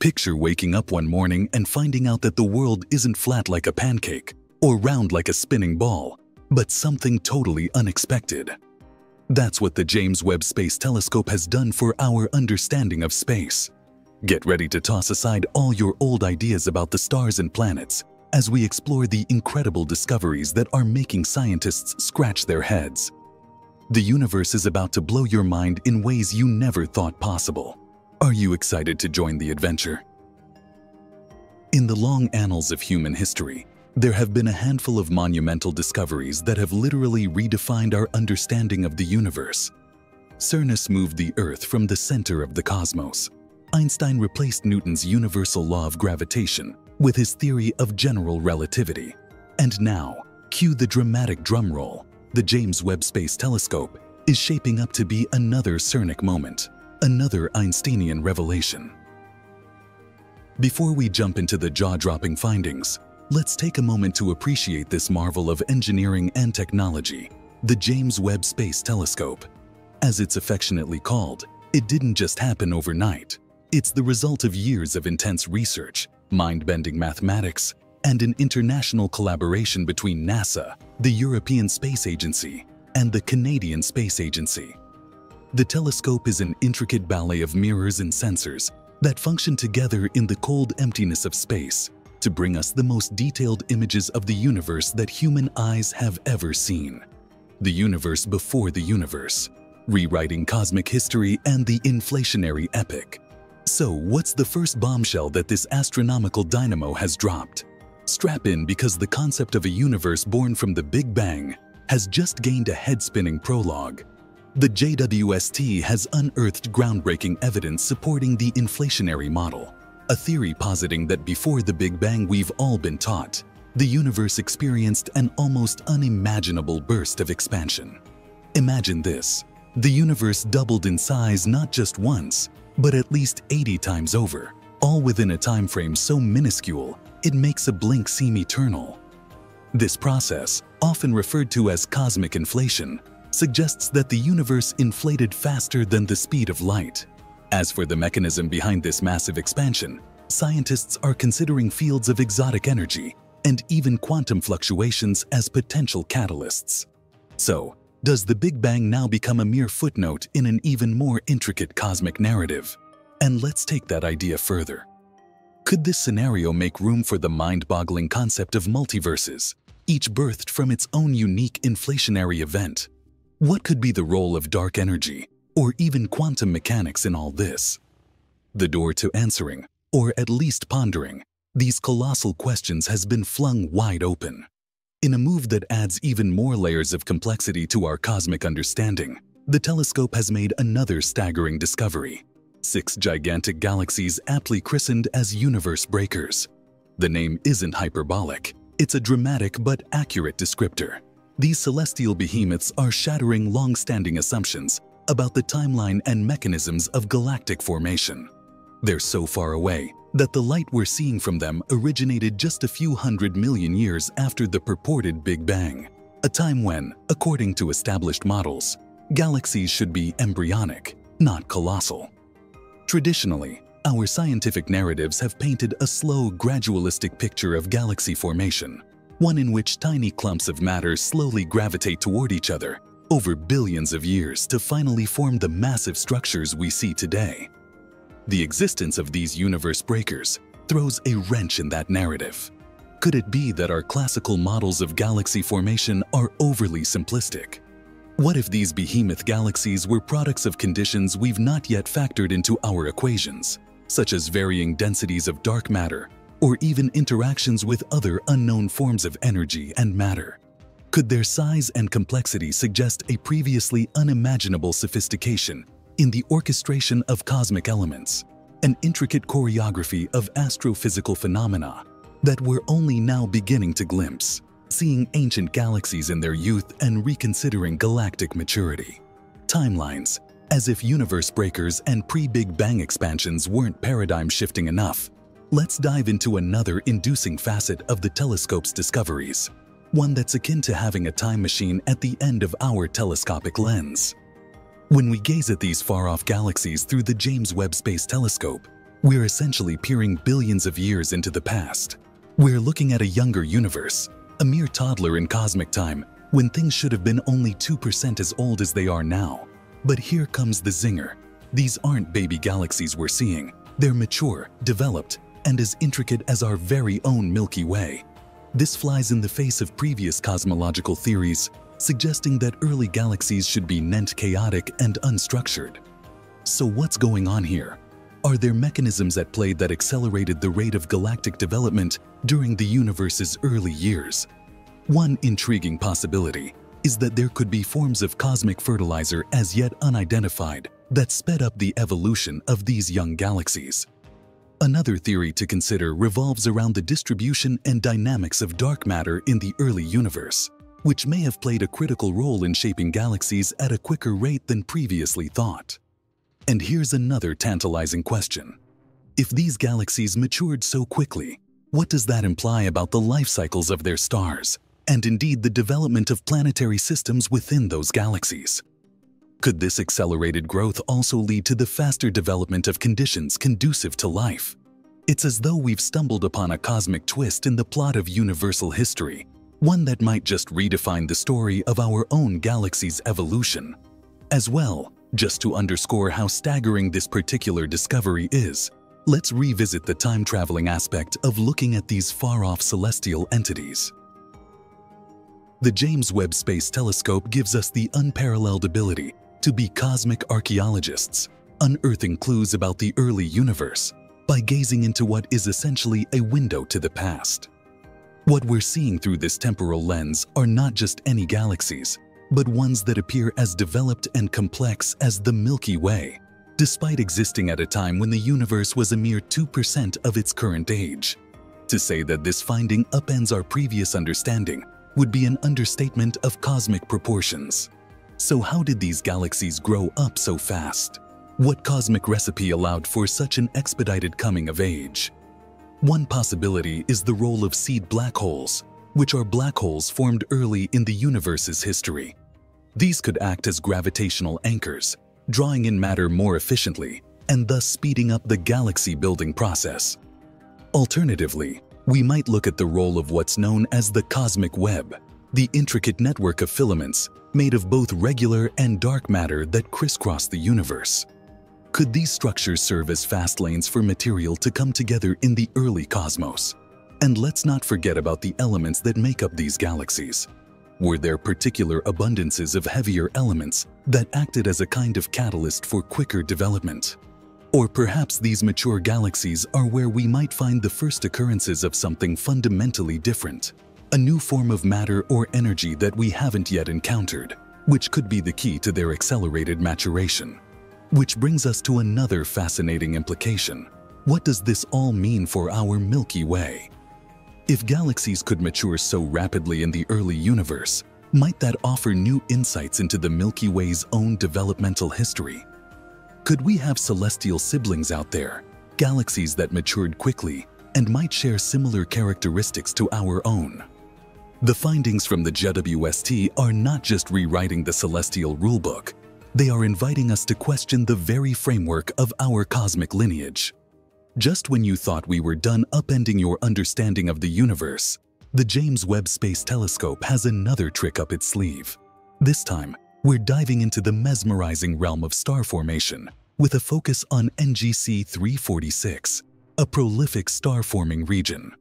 Picture waking up one morning and finding out that the world isn't flat like a pancake or round like a spinning ball, but something totally unexpected. That's what the James Webb Space Telescope has done for our understanding of space. Get ready to toss aside all your old ideas about the stars and planets as we explore the incredible discoveries that are making scientists scratch their heads. The universe is about to blow your mind in ways you never thought possible. Are you excited to join the adventure? In the long annals of human history, there have been a handful of monumental discoveries that have literally redefined our understanding of the universe. Copernicus moved the Earth from the center of the cosmos. Einstein replaced Newton's universal law of gravitation with his theory of general relativity. And now, cue the dramatic drumroll, the James Webb Space Telescope is shaping up to be another Copernican moment, another Einsteinian revelation. Before we jump into the jaw-dropping findings, let's take a moment to appreciate this marvel of engineering and technology, the James Webb Space Telescope. As it's affectionately called, it didn't just happen overnight. It's the result of years of intense research, mind-bending mathematics, and an international collaboration between NASA, the European Space Agency, and the Canadian Space Agency. The telescope is an intricate ballet of mirrors and sensors that function together in the cold emptiness of space to bring us the most detailed images of the universe that human eyes have ever seen. The universe before the universe, rewriting cosmic history and the inflationary epoch. So what's the first bombshell that this astronomical dynamo has dropped? Strap in because the concept of a universe born from the Big Bang has just gained a head-spinning prologue. The JWST has unearthed groundbreaking evidence supporting the inflationary model, a theory positing that before the Big Bang we've all been taught, the universe experienced an almost unimaginable burst of expansion. Imagine this, the universe doubled in size not just once, but at least 80 times over, all within a time frame so minuscule it makes a blink seem eternal. This process, often referred to as cosmic inflation, suggests that the universe inflated faster than the speed of light. As for the mechanism behind this massive expansion, scientists are considering fields of exotic energy and even quantum fluctuations as potential catalysts. So, does the Big Bang now become a mere footnote in an even more intricate cosmic narrative? And let's take that idea further. Could this scenario make room for the mind-boggling concept of multiverses, each birthed from its own unique inflationary event? What could be the role of dark energy, or even quantum mechanics in all this? The door to answering, or at least pondering, these colossal questions has been flung wide open. In a move that adds even more layers of complexity to our cosmic understanding, the telescope has made another staggering discovery. Six gigantic galaxies aptly christened as universe breakers. The name isn't hyperbolic, it's a dramatic but accurate descriptor. These celestial behemoths are shattering long-standing assumptions about the timeline and mechanisms of galactic formation. They're so far away that the light we're seeing from them originated just a few hundred million years after the purported Big Bang, a time when, according to established models, galaxies should be embryonic, not colossal. Traditionally, our scientific narratives have painted a slow, gradualistic picture of galaxy formation, one in which tiny clumps of matter slowly gravitate toward each other over billions of years to finally form the massive structures we see today. The existence of these universe breakers throws a wrench in that narrative. Could it be that our classical models of galaxy formation are overly simplistic? What if these behemoth galaxies were products of conditions we've not yet factored into our equations, such as varying densities of dark matter or even interactions with other unknown forms of energy and matter? Could their size and complexity suggest a previously unimaginable sophistication in the orchestration of cosmic elements, an intricate choreography of astrophysical phenomena that we're only now beginning to glimpse, seeing ancient galaxies in their youth and reconsidering galactic maturity. Timelines, as if universe breakers and pre-Big Bang expansions weren't paradigm-shifting enough, let's dive into another inducing facet of the telescope's discoveries, one that's akin to having a time machine at the end of our telescopic lens. When we gaze at these far-off galaxies through the James Webb Space Telescope, we're essentially peering billions of years into the past. We're looking at a younger universe, a mere toddler in cosmic time, when things should have been only 2% as old as they are now. But here comes the zinger. These aren't baby galaxies we're seeing. They're mature, developed, and as intricate as our very own Milky Way. This flies in the face of previous cosmological theories, suggesting that early galaxies should be nent chaotic and unstructured. So what's going on here? Are there mechanisms at play that accelerated the rate of galactic development during the universe's early years? One intriguing possibility is that there could be forms of cosmic fertilizer as yet unidentified that sped up the evolution of these young galaxies. Another theory to consider revolves around the distribution and dynamics of dark matter in the early universe, which may have played a critical role in shaping galaxies at a quicker rate than previously thought. And here's another tantalizing question. If these galaxies matured so quickly, what does that imply about the life cycles of their stars, and indeed the development of planetary systems within those galaxies? Could this accelerated growth also lead to the faster development of conditions conducive to life? It's as though we've stumbled upon a cosmic twist in the plot of universal history, one that might just redefine the story of our own galaxy's evolution. As well, just to underscore how staggering this particular discovery is, let's revisit the time-traveling aspect of looking at these far-off celestial entities. The James Webb Space Telescope gives us the unparalleled ability to be cosmic archaeologists, unearthing clues about the early universe by gazing into what is essentially a window to the past. What we're seeing through this temporal lens are not just any galaxies, but ones that appear as developed and complex as the Milky Way, despite existing at a time when the universe was a mere 2% of its current age. To say that this finding upends our previous understanding would be an understatement of cosmic proportions. So how did these galaxies grow up so fast? What cosmic recipe allowed for such an expedited coming of age? One possibility is the role of seed black holes, which are black holes formed early in the universe's history. These could act as gravitational anchors, drawing in matter more efficiently and thus speeding up the galaxy-building process. Alternatively, we might look at the role of what's known as the cosmic web, the intricate network of filaments made of both regular and dark matter that crisscross the universe. Could these structures serve as fast lanes for material to come together in the early cosmos? And let's not forget about the elements that make up these galaxies. Were there particular abundances of heavier elements that acted as a kind of catalyst for quicker development? Or perhaps these mature galaxies are where we might find the first occurrences of something fundamentally different, a new form of matter or energy that we haven't yet encountered, which could be the key to their accelerated maturation. Which brings us to another fascinating implication. What does this all mean for our Milky Way? If galaxies could mature so rapidly in the early universe, might that offer new insights into the Milky Way's own developmental history? Could we have celestial siblings out there, galaxies that matured quickly and might share similar characteristics to our own? The findings from the JWST are not just rewriting the celestial rulebook, they are inviting us to question the very framework of our cosmic lineage. Just when you thought we were done upending your understanding of the universe, the James Webb Space Telescope has another trick up its sleeve. This time, we're diving into the mesmerizing realm of star formation with a focus on NGC 346, a prolific star-forming region.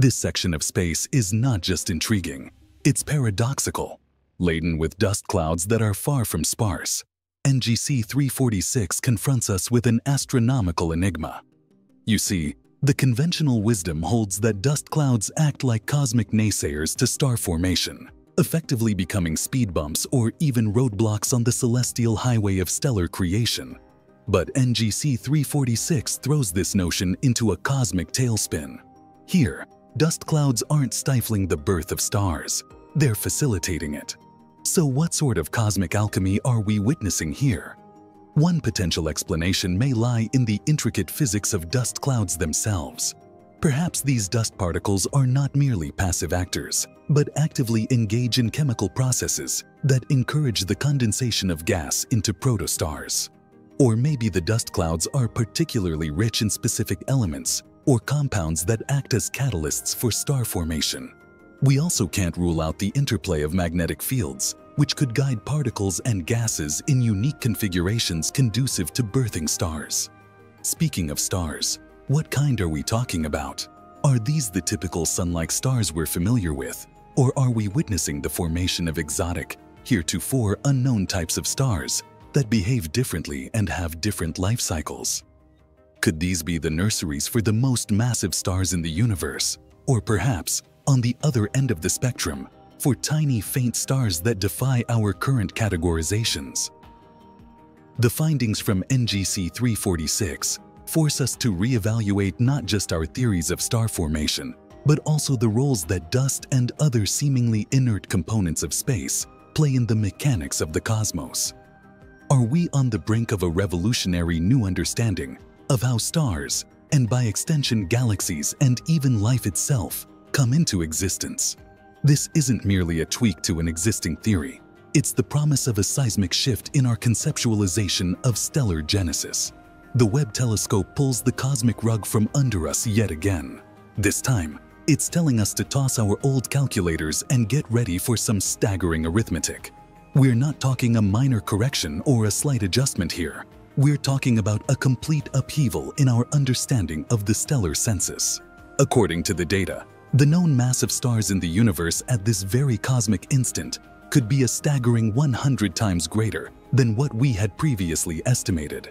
This section of space is not just intriguing, it's paradoxical. Laden with dust clouds that are far from sparse, NGC 346 confronts us with an astronomical enigma. You see, the conventional wisdom holds that dust clouds act like cosmic naysayers to star formation, effectively becoming speed bumps or even roadblocks on the celestial highway of stellar creation. But NGC 346 throws this notion into a cosmic tailspin. Here, Dust clouds aren't stifling the birth of stars, they're facilitating it. So what sort of cosmic alchemy are we witnessing here? One potential explanation may lie in the intricate physics of dust clouds themselves. Perhaps these dust particles are not merely passive actors, but actively engage in chemical processes that encourage the condensation of gas into protostars. Or maybe the dust clouds are particularly rich in specific elements or compounds that act as catalysts for star formation. We also can't rule out the interplay of magnetic fields, which could guide particles and gases in unique configurations conducive to birthing stars. Speaking of stars, what kind are we talking about? Are these the typical sun-like stars we're familiar with, or are we witnessing the formation of exotic, heretofore unknown types of stars that behave differently and have different life cycles? Could these be the nurseries for the most massive stars in the universe? Or perhaps, on the other end of the spectrum, for tiny faint stars that defy our current categorizations? The findings from NGC 346 force us to reevaluate not just our theories of star formation, but also the roles that dust and other seemingly inert components of space play in the mechanics of the cosmos. Are we on the brink of a revolutionary new understanding of how stars, and by extension galaxies and even life itself, come into existence. This isn't merely a tweak to an existing theory. It's the promise of a seismic shift in our conceptualization of stellar genesis. The Webb telescope pulls the cosmic rug from under us yet again. This time, it's telling us to toss our old calculators and get ready for some staggering arithmetic. We're not talking a minor correction or a slight adjustment here. We're talking about a complete upheaval in our understanding of the stellar census. According to the data, the known mass of stars in the universe at this very cosmic instant could be a staggering 100 times greater than what we had previously estimated.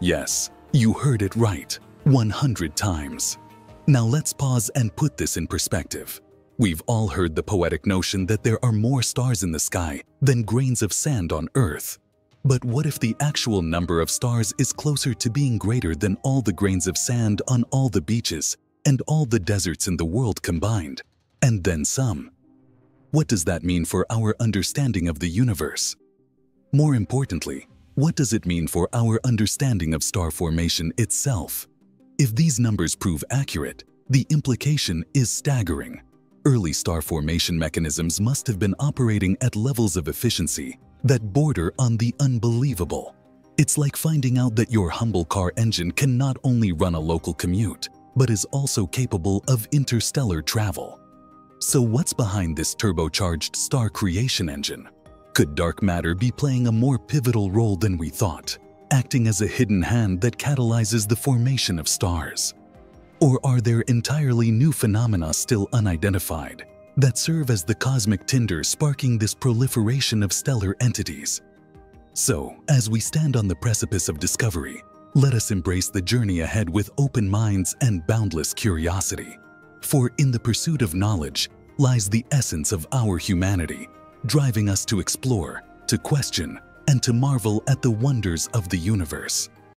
Yes, you heard it right, 100 times. Now let's pause and put this in perspective. We've all heard the poetic notion that there are more stars in the sky than grains of sand on Earth. But what if the actual number of stars is closer to being greater than all the grains of sand on all the beaches and all the deserts in the world combined, and then some? What does that mean for our understanding of the universe? More importantly, what does it mean for our understanding of star formation itself? If these numbers prove accurate, the implication is staggering. Early star formation mechanisms must have been operating at levels of efficiency that border on the unbelievable. It's like finding out that your humble car engine can not only run a local commute, but is also capable of interstellar travel. So what's behind this turbocharged star creation engine? Could dark matter be playing a more pivotal role than we thought, acting as a hidden hand that catalyzes the formation of stars? Or are there entirely new phenomena still unidentified, that serve as the cosmic tinder sparking this proliferation of stellar entities. So, as we stand on the precipice of discovery, let us embrace the journey ahead with open minds and boundless curiosity. For in the pursuit of knowledge lies the essence of our humanity, driving us to explore, to question, and to marvel at the wonders of the universe.